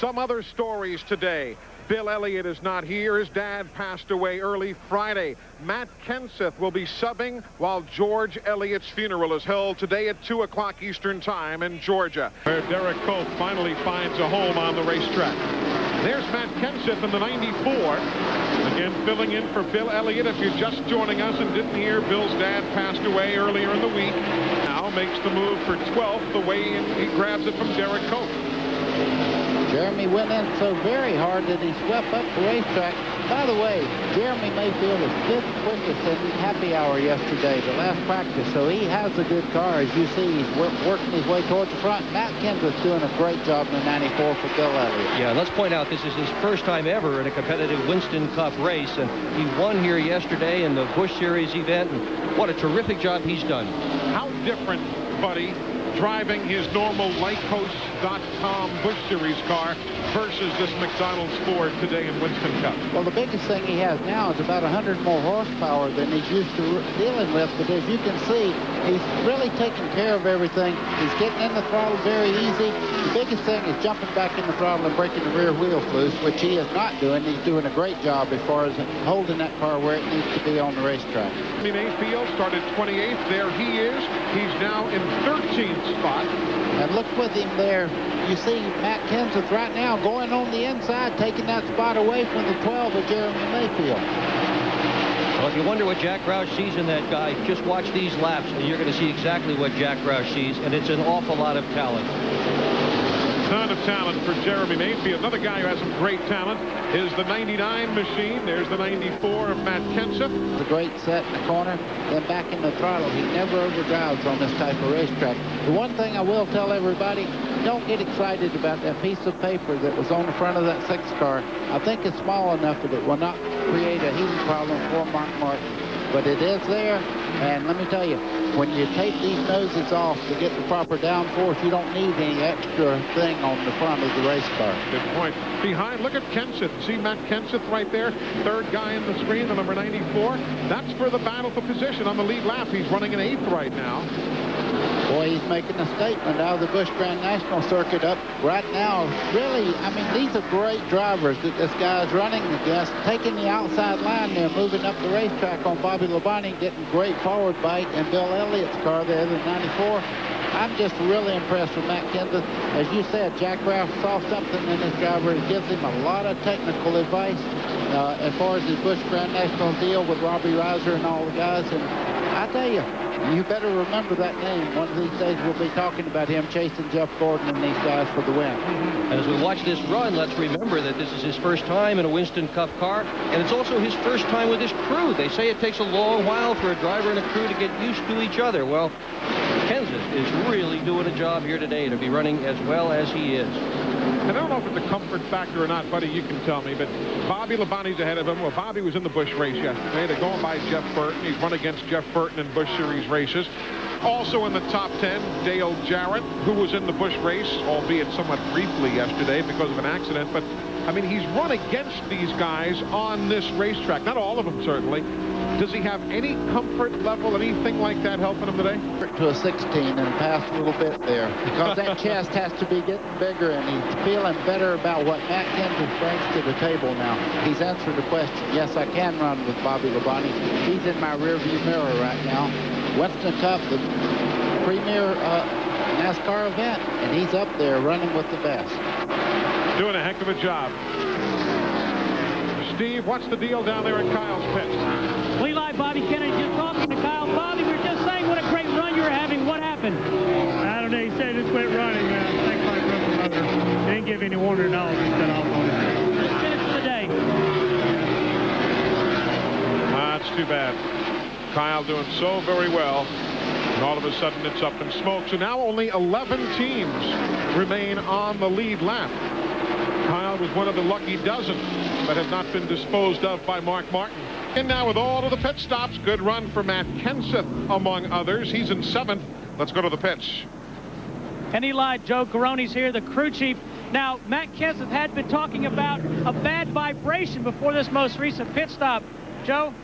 Some other stories today. Bill Elliott is not here. His dad passed away early Friday. Matt Kenseth will be subbing while George Elliott's funeral is held today at 2 o'clock Eastern Time in Georgia. Where Derek Cope finally finds a home on the racetrack. There's Matt Kenseth in the 94. Again, filling in for Bill Elliott. If you're just joining us and didn't hear, Bill's dad passed away earlier in the week. Now makes the move for 12th the way he grabs it from Derek Cope. Jeremy went in so very hard that he swept up the racetrack. By the way, Jeremy Mayfield was fifth quickest in happy hour yesterday, the last practice. So he has a good car. As you see, he's working his way towards the front. Matt Kenseth's doing a great job in the 94 for Bill Elliott. Yeah, let's point out this is his first time ever in a competitive Winston Cup race. And he won here yesterday in the Busch Series event. And what a terrific job he's done. How different, buddy, driving his normal Lycos.com Busch Series car versus this McDonald's Ford today in Winston Cup? Well, the biggest thing he has now is about 100 more horsepower than he's used to dealing with. But as you can see, he's really taking care of everything. He's getting in the throttle very easy. The biggest thing is jumping back in the throttle and breaking the rear wheels loose, which he is not doing. He's doing a great job as far as holding that car where it needs to be on the racetrack. Jeremy Mayfield started 28th. There he is. He's now in 13th spot. And look with him there. You see Matt Kenseth right now going on the inside, taking that spot away from the 12 of Jeremy Mayfield. Well, if you wonder what Jack Roush sees in that guy, just watch these laps, and you're going to see exactly what Jack Roush sees, and it's an awful lot of talent ton of talent for Jeremy Mayfield. Another guy who has some great talent is the 99 machine. There's the 94 of Matt Kenseth. The great set in the corner, then back in the throttle. He never overdrives on this type of racetrack. The one thing I will tell everybody, don't get excited about that piece of paper that was on the front of that six car. I think it's small enough that it will not create a heating problem for Mark Martin. But it is there, and let me tell you, when you take these noses off to get the proper downforce, you don't need any extra thing on the front of the race car. Good point. Behind, look at Kenseth. See Matt Kenseth right there? Third guy in the screen, the number 94. That's for the battle for position on the lead lap. He's running an eighth right now. Boy, he's making a statement out of the Busch Grand National Circuit up right now. Really, I mean, these are great drivers that this guy's running against. Taking the outside line there, moving up the racetrack on Bobby Labonte, getting great forward bite, and Bill Elliott's car there, the 94. I'm just really impressed with Matt Kenseth. As you said, Jack Roush saw something in this driver. It gives him a lot of technical advice uh, as far as his Busch Grand National deal with Robbie Reiser and all the guys. And I tell you, you better remember that name. One of these days we'll be talking about him chasing Jeff Gordon and these guys for the win. And as we watch this run, let's remember that this is his first time in a Winston Cup car, and it's also his first time with his crew. They say it takes a long while for a driver and a crew to get used to each other. Well, Kenseth is really doing a job here today to be running as well as he is. And I don't know if it's a comfort factor or not, buddy, you can tell me, but Bobby Labonte's ahead of him. Well, Bobby was in the Busch race yesterday. They're going by Jeff Burton. He's run against Jeff Burton in Busch Series races. Also in the top 10, Dale Jarrett, who was in the Busch race, albeit somewhat briefly yesterday because of an accident. But, I mean, he's run against these guys on this racetrack. Not all of them, certainly. Does he have any comfort level, anything like that helping him today? To a 16 and passed a little bit there because that chest has to be getting bigger and he's feeling better about what Matt Kenseth brings to the table now. He's answered the question, yes, I can run with Bobby Labonte. He's in my rearview mirror right now. Winston Cup, the premier uh, NASCAR event, and he's up there running with the best. Doing a heck of a job. Steve, what's the deal down there at Kyle's pit? Lee Bobby Kennedy just talking to Kyle. Bobby, we are just saying what a great run you were having. What happened? I don't know. He said just quit running. Uh, thanks my grandmother. They didn't give any warning at all. He said off on it. Just finished the day. Ah, that's too bad. Kyle doing so very well. And all of a sudden it's up in smoke. So now only 11 teams remain on the lead lap. Kyle was one of the lucky dozen that have not been disposed of by Mark Martin. And now with all of the pit stops, good run for Matt Kenseth, among others. He's in seventh. Let's go to the pits. And Eli, Joe Garone's here, the crew chief. Now, Matt Kenseth had been talking about a bad vibration before this most recent pit stop. Joe,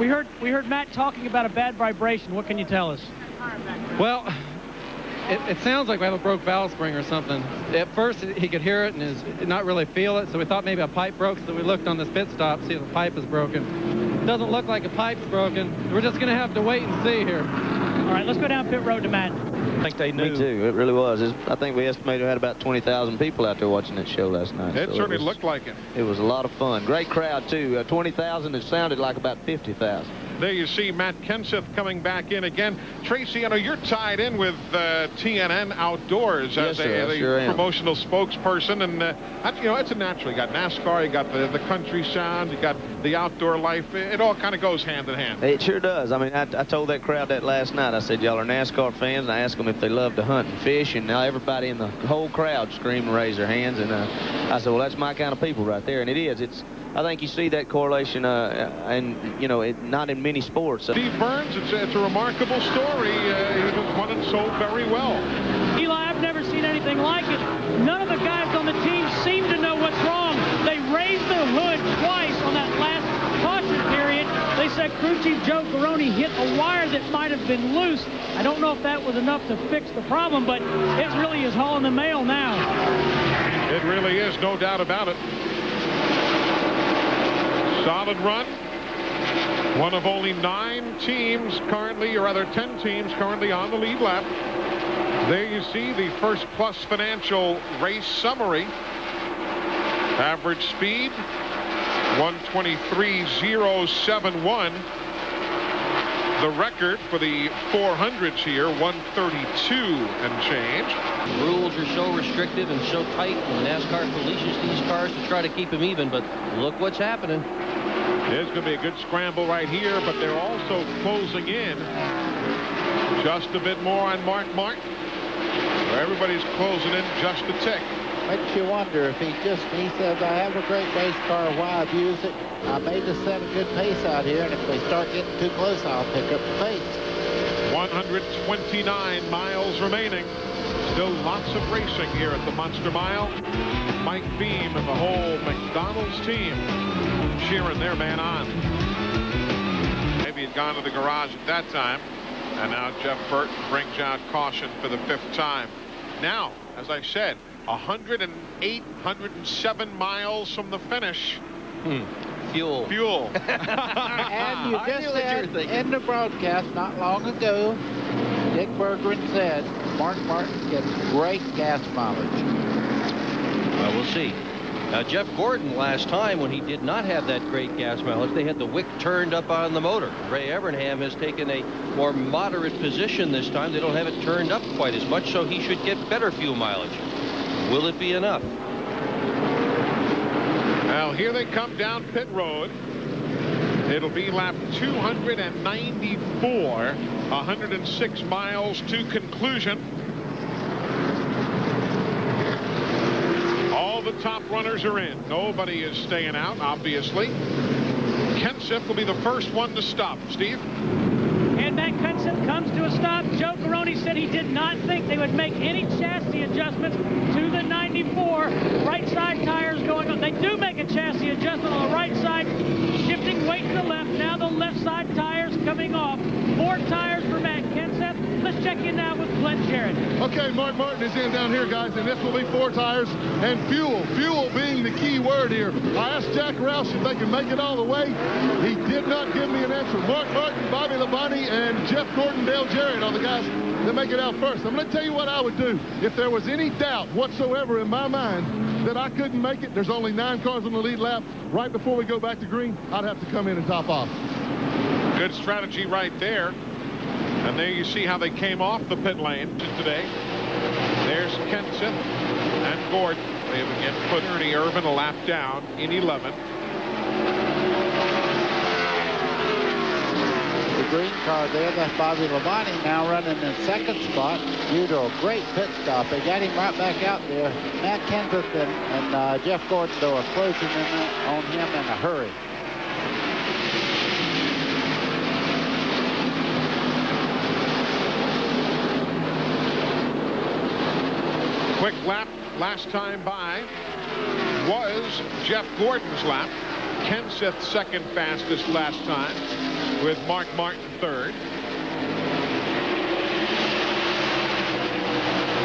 we heard we heard Matt talking about a bad vibration. What can you tell us? Well, it, it, sounds like we have a broke valve spring or something. At first, he could hear it and is not really feel it, so we thought maybe a pipe broke, so we looked on this pit stop, see if the pipe is broken. It doesn't look like a pipe's broken. We're just going to have to wait and see here. All right, let's go down pit road to Matt. I think they knew. Me too. It really was. It's, I think we estimated we had about 20,000 people out there watching that show last night. It so certainly it was, looked like it. It was a lot of fun. Great crowd, too. Uh, 20,000, it sounded like about 50,000. There you see Matt Kenseth coming back in again. Tracy, I know you're tied in with uh, TNN Outdoors yes, as a, a sure promotional spokesperson, and uh, you know it's a natural. You got NASCAR, you got the the country sound, you got the outdoor life. It all kind of goes hand in hand. It sure does. I mean, I, I told that crowd that last night. I said, y'all are NASCAR fans, and I asked them if they love to hunt and fish, and now everybody in the whole crowd screamed and raised their hands, and uh, I said, well, that's my kind of people right there, and it is. It's I think you see that correlation, uh, and you know, it, not in many sports. Steve Byrnes, it's, it's a remarkable story. Uh, he was won and sold very well. Eli, I've never seen anything like it. None of the guys on the team seem to know what's wrong. They raised the hood twice on that last caution Said crew chief Joe Garone hit a wire that might have been loose. I don't know if that was enough to fix the problem, but it really is hauling the mail now. It really is, no doubt about it. Solid run. One of only nine teams currently, or rather 10 teams currently on the lead lap. There you see the First Plus Financial race summary. Average speed, 123.071. The record for the 400s here, 132 and change. Rules are so restrictive and so tight, and NASCAR polices these cars to try to keep them even, but look what's happening. There's going to be a good scramble right here, but they're also closing in just a bit more on Mark Martin. Everybody's closing in just a tick. Makes you wonder if he just, he says, I have a great race car, why abuse it? I may just set a good pace out here, and if they start getting too close, I'll pick up the pace. 129 miles remaining. Still lots of racing here at the Monster Mile. Mike Beam and the whole McDonald's team cheering their man on. Maybe he'd gone to the garage at that time. And now Jeff Burton brings out caution for the fifth time. Now, as I said, 108, 107 miles from the finish. Hmm. Fuel. Fuel. and you just said in the broadcast not long ago, Dick Berggren said Mark Martin gets great gas mileage. Well, we'll see. Now, Jeff Gordon last time when he did not have that great gas mileage, they had the wick turned up on the motor. Ray Evernham has taken a more moderate position this time. They don't have it turned up quite as much, so he should get better fuel mileage. Will it be enough? Well, here they come down pit road. It'll be lap 294, 106 miles to conclusion. All the top runners are in. Nobody is staying out, obviously. Kenseth will be the first one to stop. Steve? And Matt Kenseth comes to a stop. Joe Garone said he did not think they would make any chassis adjustments to the 94. Right side tires going on. They do make a chassis adjustment on the right side, shifting weight to the left. Now the left side tires coming off. Four tires for Matt Kenseth. Let's check in now with Glenn Jarrett. Okay, Mark Martin is in down here, guys, and this will be four tires and fuel. Fuel being the key word here. I asked Jack Roush if they can make it all the way. He did not give me an answer. Mark Martin, Bobby Labonte, and Jeff Gordon, Dale Jarrett are the guys that make it out first. I'm going to tell you what I would do. If there was any doubt whatsoever in my mind that I couldn't make it, there's only nine cars on the lead lap. Right before we go back to green, I'd have to come in and top off. Good strategy right there. And there you see how they came off the pit lane today. There's Kenseth and Gordon. They have again put Ernie Irvan a lap down in 11. The green car there, that's Bobby Labonte now running in second spot due to a great pit stop. They got him right back out there. Matt Kenseth and, and uh, Jeff Gordon, though, are closing in on him in a hurry. Quick lap last time by was Jeff Gordon's lap. Kenseth second fastest last time with Mark Martin third.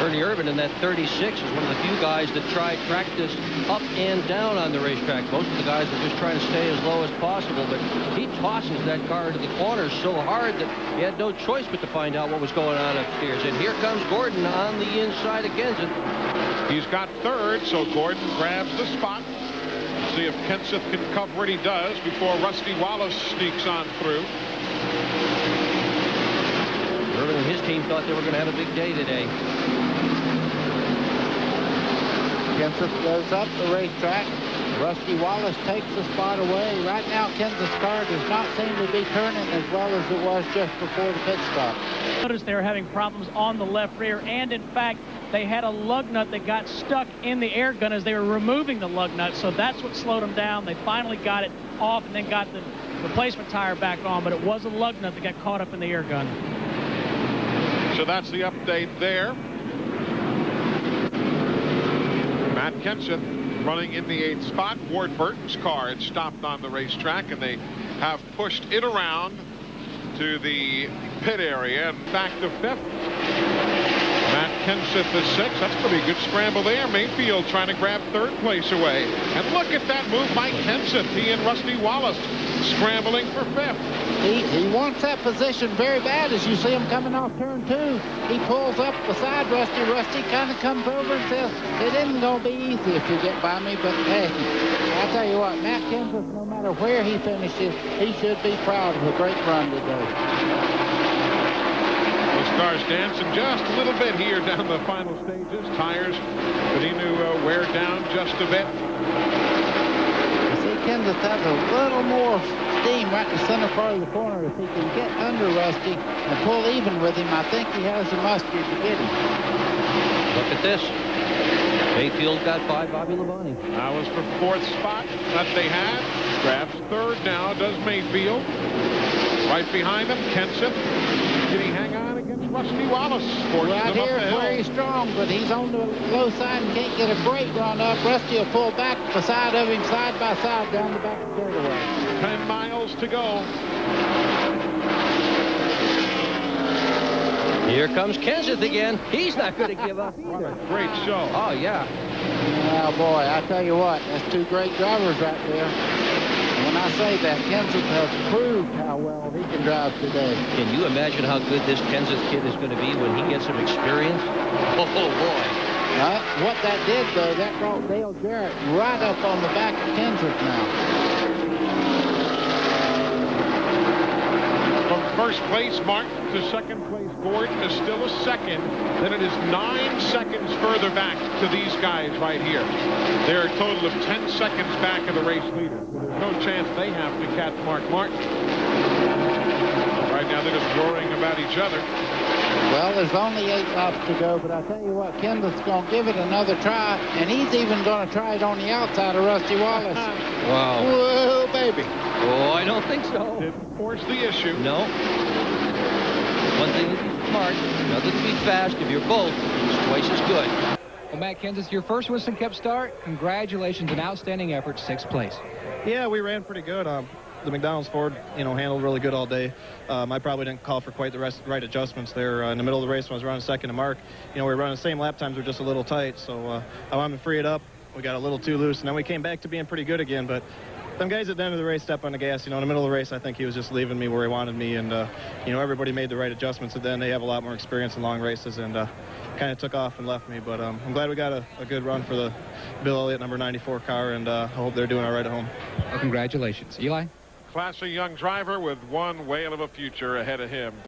Ernie Irvan in that 36 is one of the few guys that tried practice up and down on the racetrack. Most of the guys are just trying to stay as low as possible, but he tosses that car into the corners so hard that he had no choice but to find out what was going on upstairs. And here comes Gordon on the inside of Kenseth. He's got third, so Gordon grabs the spot. See if Kenseth can cover it. He does before Rusty Wallace sneaks on through. Irvan and his team thought they were going to have a big day today. Kenseth goes up the racetrack. Rusty Wallace takes the spot away. Right now, Kenseth's car does not seem to be turning as well as it was just before the pit stop. Notice they were having problems on the left rear, and in fact, they had a lug nut that got stuck in the air gun as they were removing the lug nut, so that's what slowed them down. They finally got it off and then got the replacement tire back on, but it was a lug nut that got caught up in the air gun. So that's the update there. Matt Kenseth running in the eighth spot. Ward Burton's car had stopped on the racetrack, and they have pushed it around to the pit area and back to fifth. Matt Kenseth is sixth. That's a pretty good scramble there. Mayfield trying to grab third place away. And look at that move by Kenseth. He and Rusty Wallace scrambling for fifth. He, he wants that position very bad as you see him coming off turn two. He pulls up beside Rusty. Rusty kind of comes over and says, it isn't going to be easy if you get by me, but hey, I tell you what, Matt Kenseth, no matter where he finishes, he should be proud of a great run today. Cars dancing just a little bit here down the final stages. Tires beginning to uh, wear down just a bit. You see, Kenseth has a little more steam right in the center part of the corner. If he can get under Rusty and pull even with him, I think he has the mustard to get him. Look at this. Mayfield got by Bobby Labonte. That was for fourth spot that they had. Grabs third now, does Mayfield. Right behind him, Kenseth. Did he hang on against Rusty Wallace? Forces Right him up here the is where hill. he's strong, but he's on the low side and can't get a break run up. Rusty will pull back beside of him, side by side, down the back of the straightaway. Ten miles to go. Here comes Kenseth again. He's not going to give up either. Great show. Oh, yeah. Oh, boy, I tell you what, that's two great drivers right there. And when I say that, Kenseth has proved how well he can drive today. Can you imagine how good this Kenseth kid is going to be when he gets some experience? Oh, boy. Uh, what that did, though, that brought Dale Jarrett right up on the back of Kenseth now. From first place, Mark, to second place, Gordon is still a second. Then it is nine seconds further back to these guys right here. They're a total of 10 seconds back of the race leader. There's no chance they have to catch Mark Martin. Right now, they're just roaring about each other. Well, there's only eight laps to go, but I tell you what, Kendall's going to give it another try, and he's even going to try it on the outside of Rusty Wallace. Wow. Whoa, baby. Oh, I don't think so. Didn't force the issue. No. One thing to be smart, another to be fast. If you're both, it's twice as good. Well, Matt Kenseth, your first Winston Cup start. Congratulations, an outstanding effort, sixth place. Yeah, we ran pretty good. Um, the McDonald's Ford, you know, handled really good all day. Um, I probably didn't call for quite the rest, right adjustments there uh, in the middle of the race when I was running second to Mark. You know, we were running the same lap times, we are just a little tight. So uh, I wanted to free it up. We got a little too loose, and then we came back to being pretty good again. But them guys at the end of the race step on the gas. You know, in the middle of the race, I think he was just leaving me where he wanted me, and uh, you know, everybody made the right adjustments. And then they have a lot more experience in long races, and uh, kind of took off and left me. But um, I'm glad we got a, a good run for the Bill Elliott number 94 car, and uh, I hope they're doing all right at home. Well, congratulations. Eli? Classy young driver with one whale of a future ahead of him.